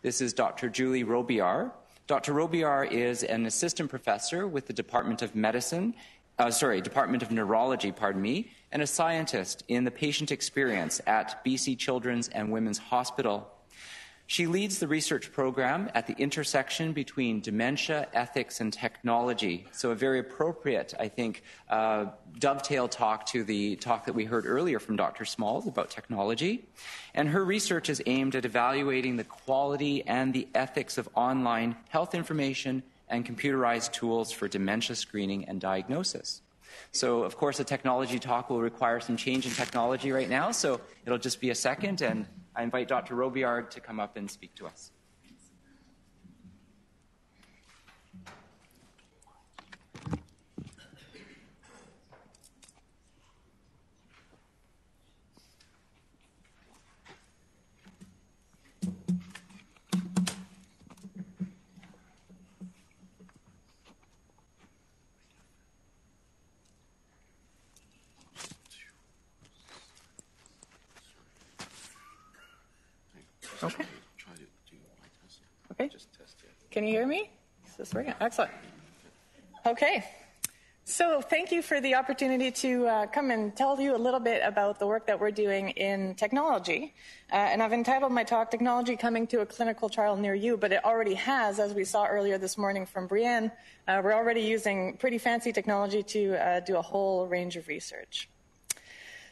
This is Dr. Julie Robillard. Dr. Robillard is an assistant professor with the Department of Medicine, uh, sorry, Department of Neurology, pardon me, and a scientist in the patient experience at BC Children's and Women's Hospital she leads the research program at the intersection between dementia, ethics, and technology. So, a very appropriate, I think, uh, dovetail talk to the talk that we heard earlier from Dr. Smalls about technology. And her research is aimed at evaluating the quality and the ethics of online health information and computerized tools for dementia screening and diagnosis. So, of course, a technology talk will require some change in technology right now, so it'll just be a second, and I invite Dr. Robillard to come up and speak to us. Okay. Okay. Can you hear me? Is this working? Excellent. Okay. So, thank you for the opportunity to uh, come and tell you a little bit about the work that we're doing in technology. Uh, and I've entitled my talk Technology Coming to a Clinical Trial Near You, but it already has, as we saw earlier this morning from Brienne. Uh, we're already using pretty fancy technology to uh, do a whole range of research.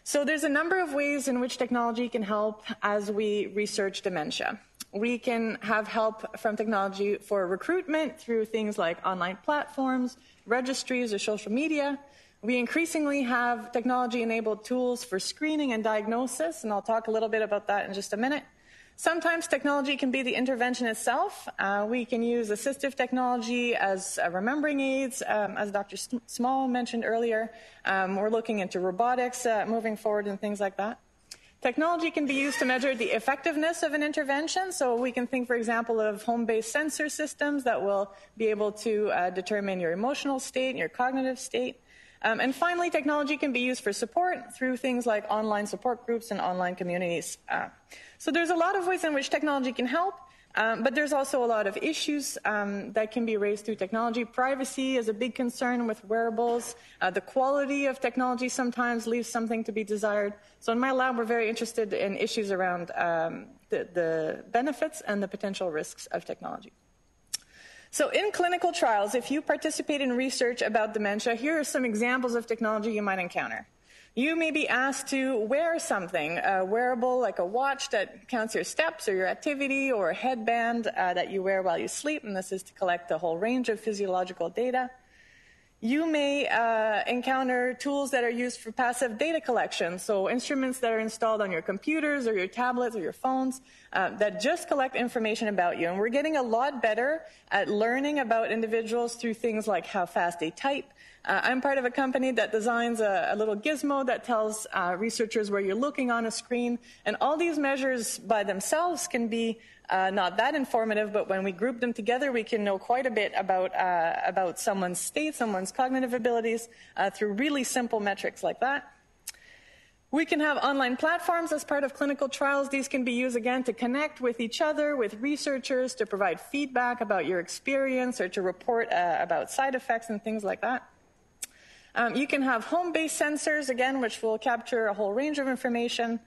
So there's a number of ways in which technology can help as we research dementia. We can have help from technology for recruitment through things like online platforms, registries, or social media. We increasingly have technology enabled tools for screening and diagnosis, and I'll talk a little bit about that in just a minute. Sometimes technology can be the intervention itself. Uh, we can use assistive technology as uh, remembering aids, um, as Dr. Small mentioned earlier. Um, we're looking into robotics uh, moving forward and things like that. Technology can be used to measure the effectiveness of an intervention. So we can think, for example, of home-based sensor systems that will be able to uh, determine your emotional state and your cognitive state. Um, and finally, technology can be used for support through things like online support groups and online communities. Uh, so there's a lot of ways in which technology can help, um, but there's also a lot of issues um, that can be raised through technology. Privacy is a big concern with wearables. Uh, the quality of technology sometimes leaves something to be desired. So in my lab, we're very interested in issues around um, the, the benefits and the potential risks of technology. So, in clinical trials, if you participate in research about dementia, here are some examples of technology you might encounter. You may be asked to wear something, a wearable like a watch that counts your steps or your activity, or a headband uh, that you wear while you sleep, and this is to collect a whole range of physiological data. You may uh, encounter tools that are used for passive data collection, so instruments that are installed on your computers or your tablets or your phones uh, that just collect information about you. And we're getting a lot better at learning about individuals through things like how fast they type, uh, I'm part of a company that designs a, a little gizmo that tells uh, researchers where you're looking on a screen. And all these measures by themselves can be uh, not that informative, but when we group them together, we can know quite a bit about, uh, about someone's state, someone's cognitive abilities uh, through really simple metrics like that. We can have online platforms as part of clinical trials. These can be used again to connect with each other, with researchers, to provide feedback about your experience or to report uh, about side effects and things like that. Um, you can have home-based sensors, again, which will capture a whole range of information.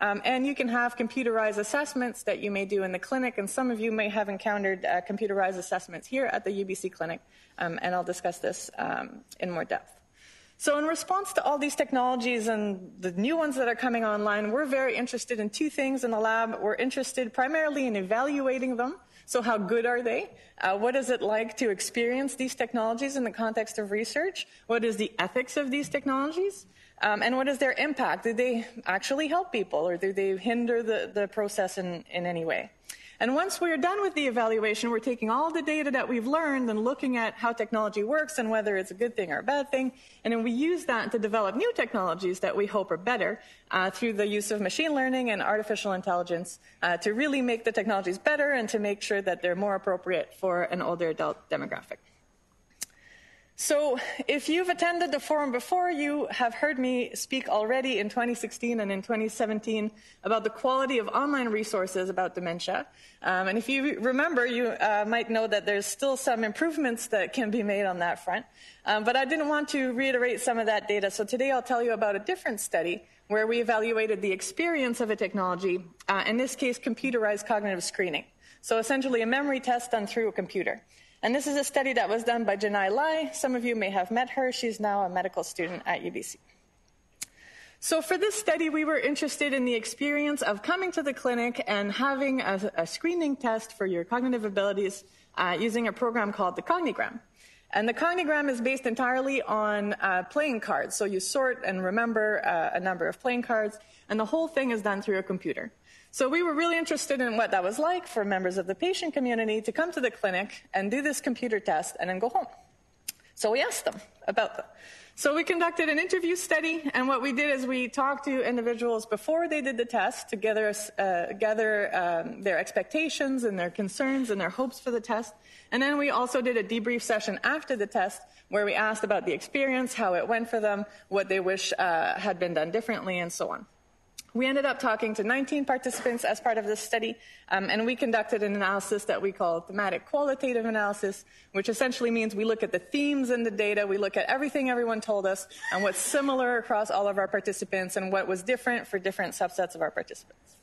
Um, and you can have computerized assessments that you may do in the clinic, and some of you may have encountered uh, computerized assessments here at the UBC clinic, um, and I'll discuss this um, in more depth. So, in response to all these technologies and the new ones that are coming online, we're very interested in two things in the lab. We're interested primarily in evaluating them so, how good are they? Uh, what is it like to experience these technologies in the context of research? What is the ethics of these technologies? Um, and what is their impact? Do they actually help people or do they hinder the, the process in, in any way? And once we're done with the evaluation, we're taking all the data that we've learned and looking at how technology works and whether it's a good thing or a bad thing. And then we use that to develop new technologies that we hope are better uh, through the use of machine learning and artificial intelligence uh, to really make the technologies better and to make sure that they're more appropriate for an older adult demographic. So, if you've attended the forum before, you have heard me speak already in 2016 and in 2017 about the quality of online resources about dementia. Um, and if you remember, you uh, might know that there's still some improvements that can be made on that front. Um, but I didn't want to reiterate some of that data. So today I'll tell you about a different study where we evaluated the experience of a technology, uh, in this case, computerized cognitive screening. So essentially a memory test done through a computer. And this is a study that was done by Janai Lai. Some of you may have met her. She's now a medical student at UBC. So for this study, we were interested in the experience of coming to the clinic and having a, a screening test for your cognitive abilities uh, using a program called the Cognigram. And the Cognigram is based entirely on uh, playing cards. So you sort and remember uh, a number of playing cards, and the whole thing is done through a computer. So we were really interested in what that was like for members of the patient community to come to the clinic and do this computer test and then go home. So we asked them about them. So we conducted an interview study, and what we did is we talked to individuals before they did the test to gather, uh, gather um, their expectations and their concerns and their hopes for the test. And then we also did a debrief session after the test where we asked about the experience, how it went for them, what they wish uh, had been done differently, and so on. We ended up talking to 19 participants as part of this study, um, and we conducted an analysis that we call thematic qualitative analysis, which essentially means we look at the themes in the data, we look at everything everyone told us, and what's similar across all of our participants, and what was different for different subsets of our participants.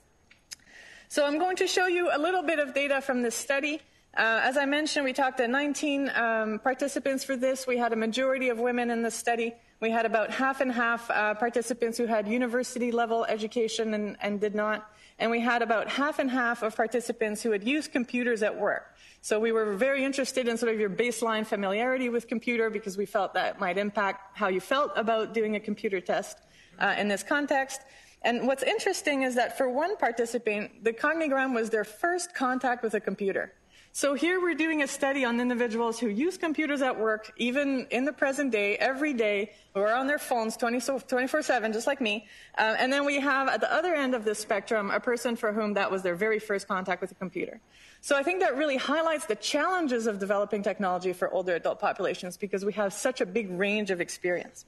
So I'm going to show you a little bit of data from this study. Uh, as I mentioned, we talked to 19 um, participants for this. We had a majority of women in the study. We had about half and half uh, participants who had university level education and, and, did not. And we had about half and half of participants who had used computers at work. So we were very interested in sort of your baseline familiarity with computer because we felt that might impact how you felt about doing a computer test uh, in this context. And what's interesting is that for one participant, the cognigram was their first contact with a computer. So here we're doing a study on individuals who use computers at work, even in the present day, every day, who are on their phones 24-7, just like me. Uh, and then we have at the other end of the spectrum, a person for whom that was their very first contact with a computer. So I think that really highlights the challenges of developing technology for older adult populations because we have such a big range of experience.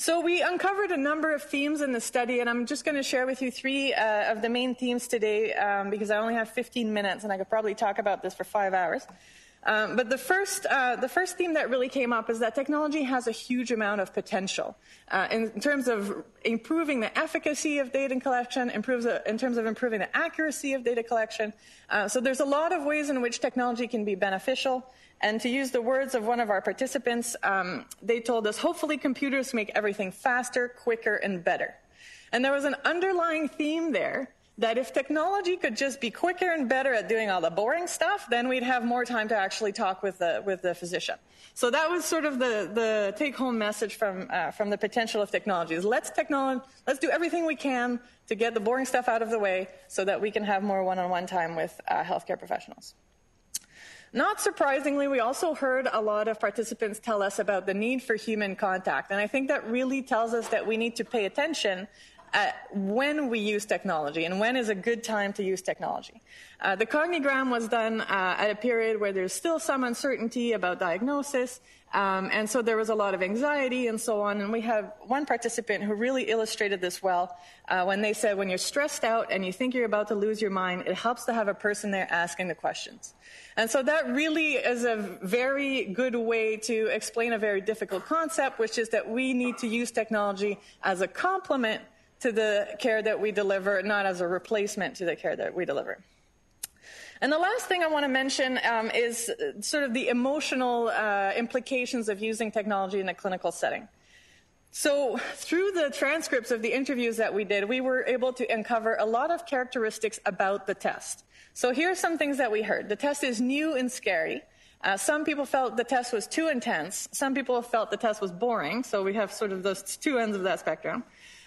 So we uncovered a number of themes in the study, and I'm just going to share with you three uh, of the main themes today um, because I only have 15 minutes, and I could probably talk about this for five hours. Um, but the first, uh, the first theme that really came up is that technology has a huge amount of potential uh, in, in, terms of improving the efficacy of data collection, improves uh, in terms of improving the accuracy of data collection. Uh, so there's a lot of ways in which technology can be beneficial. And to use the words of one of our participants, um, they told us, hopefully computers make everything faster, quicker, and better. And there was an underlying theme there that if technology could just be quicker and better at doing all the boring stuff, then we'd have more time to actually talk with the, with the physician. So that was sort of the, the take-home message from, uh, from the potential of technology is let's, technology, let's do everything we can to get the boring stuff out of the way so that we can have more one-on-one time with uh, healthcare professionals. Not surprisingly, we also heard a lot of participants tell us about the need for human contact. And I think that really tells us that we need to pay attention at when we use technology and when is a good time to use technology. Uh, the cognigram was done uh, at a period where there's still some uncertainty about diagnosis, um, and so there was a lot of anxiety and so on. And we have one participant who really illustrated this well uh, when they said, when you're stressed out and you think you're about to lose your mind, it helps to have a person there asking the questions. And so that really is a very good way to explain a very difficult concept, which is that we need to use technology as a complement to the care that we deliver, not as a replacement to the care that we deliver. And the last thing I want to mention um, is sort of the emotional uh, implications of using technology in a clinical setting. So, through the transcripts of the interviews that we did, we were able to uncover a lot of characteristics about the test. So here are some things that we heard. The test is new and scary. Uh, some people felt the test was too intense. Some people felt the test was boring. So we have sort of those two ends of that spectrum.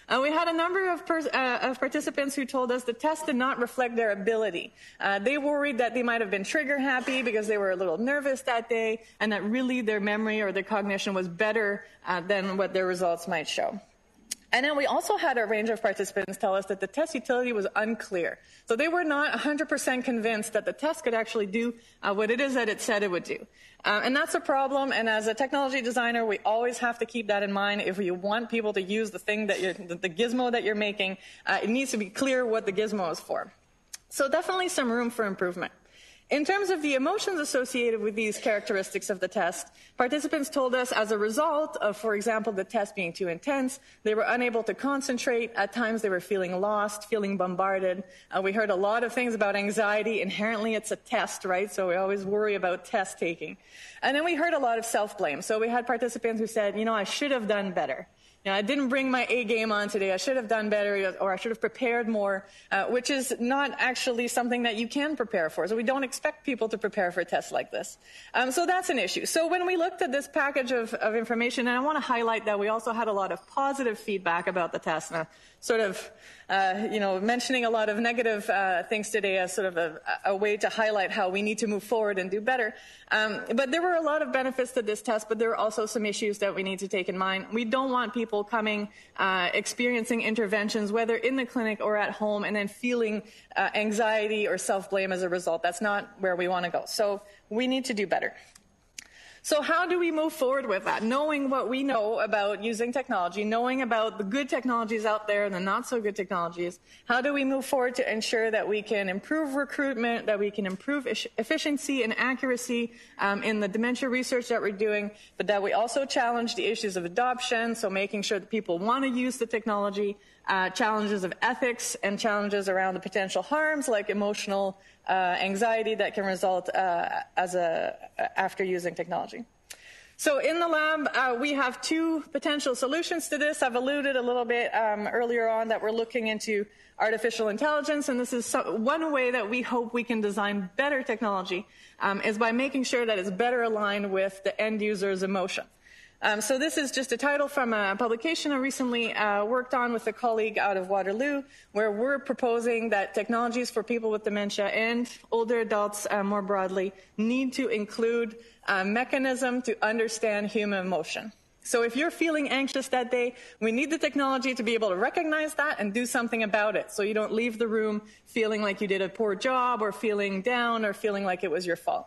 Uh, we had a number of, uh, of, participants who told us the test did not reflect their ability. Uh, they worried that they might have been trigger happy because they were a little nervous that day, and that really their memory or their cognition was better uh, than what their results might show. And then we also had a range of participants tell us that the test utility was unclear. So they were not 100% convinced that the test could actually do uh, what it is that it said it would do. Uh, and that's a problem. And as a technology designer, we always have to keep that in mind. If you want people to use the thing that you're, the, the gizmo that you're making, uh, it needs to be clear what the gizmo is for. So definitely some room for improvement. In terms of the emotions associated with these characteristics of the test, participants told us as a result of, for example, the test being too intense, they were unable to concentrate. At times they were feeling lost, feeling bombarded. Uh, we heard a lot of things about anxiety. Inherently, it's a test, right? So we always worry about test taking. And then we heard a lot of self-blame. So we had participants who said, you know, I should have done better. I didn't bring my A game on today. I should have done better, or I should have prepared more, uh, which is not actually something that you can prepare for. So we don't expect people to prepare for tests like this. Um, so that's an issue. So when we looked at this package of, of information, and I want to highlight that we also had a lot of positive feedback about the test. Now, sort of, uh, you know, mentioning a lot of negative uh, things today as sort of a, a, way to highlight how we need to move forward and do better. Um, but there were a lot of benefits to this test, but there are also some issues that we need to take in mind. We don't want people coming, uh, experiencing interventions, whether in the clinic or at home, and then feeling uh, anxiety or self-blame as a result. That's not where we want to go. So we need to do better. So how do we move forward with that? Knowing what we know about using technology, knowing about the good technologies out there and the not so good technologies, how do we move forward to ensure that we can improve recruitment, that we can improve efficiency and accuracy um, in the dementia research that we're doing, but that we also challenge the issues of adoption, so making sure that people want to use the technology, uh, challenges of ethics and challenges around the potential harms like emotional uh, anxiety that can result uh, as a, after using technology. So in the lab, uh, we have two potential solutions to this. I've alluded a little bit um, earlier on that we're looking into artificial intelligence, and this is so, one way that we hope we can design better technology um, is by making sure that it's better aligned with the end user's emotion. Um, so this is just a title from a publication I recently uh, worked on with a colleague out of Waterloo, where we're proposing that technologies for people with dementia and older adults uh, more broadly need to include a mechanism to understand human emotion. So if you're feeling anxious that day, we need the technology to be able to recognize that and do something about it so you don't leave the room feeling like you did a poor job or feeling down or feeling like it was your fault.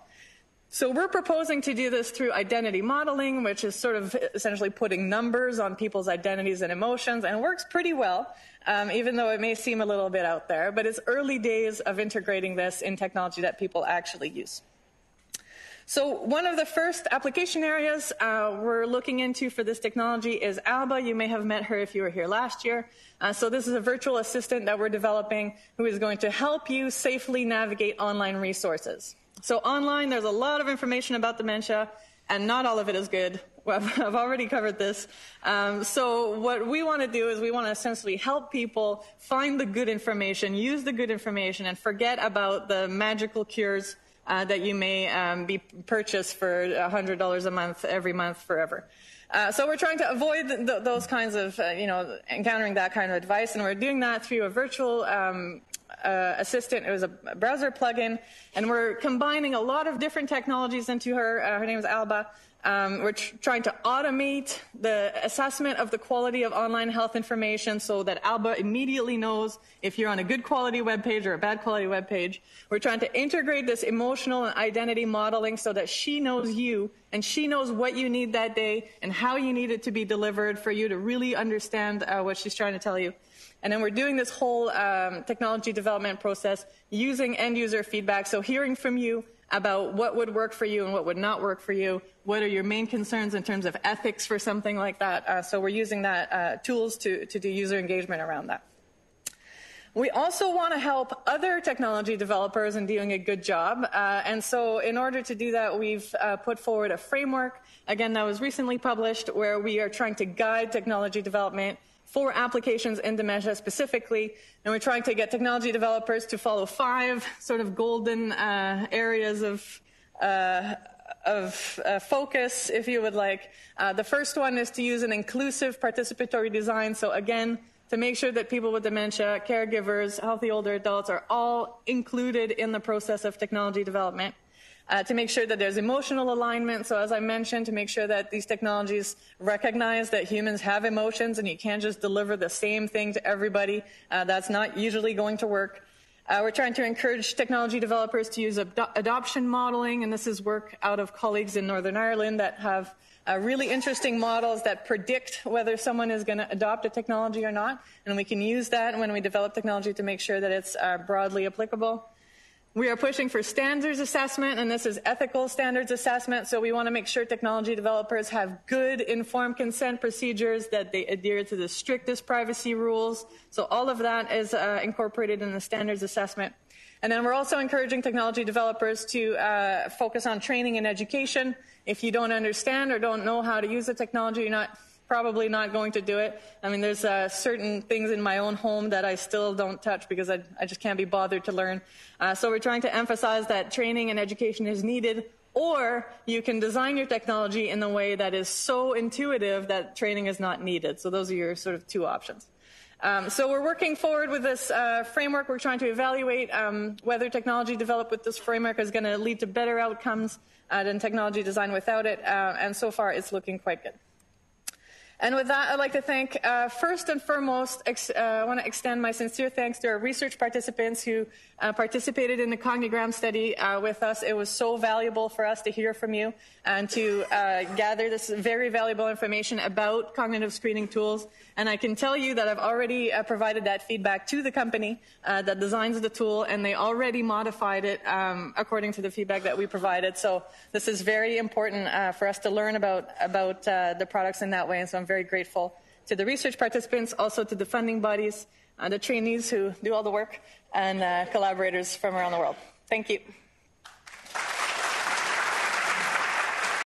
So we're proposing to do this through identity modeling, which is sort of essentially putting numbers on people's identities and emotions, and works pretty well, um, even though it may seem a little bit out there. But it's early days of integrating this in technology that people actually use. So one of the first application areas uh, we're looking into for this technology is Alba. You may have met her if you were here last year. Uh, so this is a virtual assistant that we're developing who is going to help you safely navigate online resources. So online, there's a lot of information about dementia, and not all of it is good. I've already covered this. Um, so what we want to do is we want to essentially help people find the good information, use the good information, and forget about the magical cures uh, that you may um, be purchased for $100 a month every month forever. Uh, so we're trying to avoid th- those kinds of, uh, you know, encountering that kind of advice, and we're doing that through a virtual um, uh, assistant. It was a browser plugin, and we're combining a lot of different technologies into her. Uh, her name is Alba. Um, we're tr- trying to automate the assessment of the quality of online health information so that Alba immediately knows if you're on a good quality web page or a bad quality web page. We're trying to integrate this emotional and identity modeling so that she knows you and she knows what you need that day and how you need it to be delivered for you to really understand uh, what she's trying to tell you. And then we're doing this whole um, technology development process using end user feedback. So hearing from you about what would work for you and what would not work for you. What are your main concerns in terms of ethics for something like that? Uh, so we're using that uh, tools to, to do user engagement around that. We also want to help other technology developers in doing a good job. Uh, and so in order to do that, we've uh, put forward a framework, again, that was recently published, where we are trying to guide technology development for applications in dementia specifically. And we're trying to get technology developers to follow five sort of golden uh, areas of, uh, of uh, focus, if you would like. Uh, the first one is to use an inclusive participatory design. So again, to make sure that people with dementia, caregivers, healthy older adults are all included in the process of technology development. uh, to make sure that there's emotional alignment. So, as I mentioned, to make sure that these technologies recognize that humans have emotions and you can't just deliver the same thing to everybody. Uh, that's not usually going to work. Uh, we're trying to encourage technology developers to use ad- adoption modeling, and this is work out of colleagues in Northern Ireland that have uh, really interesting models that predict whether someone is going to adopt a technology or not. And we can use that when we develop technology to make sure that it's uh, broadly applicable. We are pushing for standards assessment, and this is ethical standards assessment. So we want to make sure technology developers have good informed consent procedures, that they adhere to the strictest privacy rules. So all of that is uh, incorporated in the standards assessment. And then we're also encouraging technology developers to uh, focus on training and education. If you don't understand or don't know how to use the technology, you're not probably not going to do it. I mean, there's uh, certain things in my own home that I still don't touch because I, I just can't be bothered to learn. Uh, so we're trying to emphasize that training and education is needed, or you can design your technology in a way that is so intuitive that training is not needed. So those are your sort of two options. Um, so we're working forward with this uh, framework. We're trying to evaluate um, whether technology developed with this framework is going to lead to better outcomes uh, than technology design without it. Uh, and so far, it's looking quite good. And with that, I'd like to thank, uh, first and foremost, ex- uh, I want to extend my sincere thanks to our research participants who uh, participated in the Cognigram study uh, with us. It was so valuable for us to hear from you and to uh, gather this very valuable information about cognitive screening tools. And I can tell you that I've already uh, provided that feedback to the company that designs the tool, and they already modified it um, according to the feedback that we provided. So this is very important for us to learn about, about the products in that way. And so I'm very grateful to the research participants, also to the funding bodies, uh, the trainees who do all the work, and uh, collaborators from around the world. Thank you.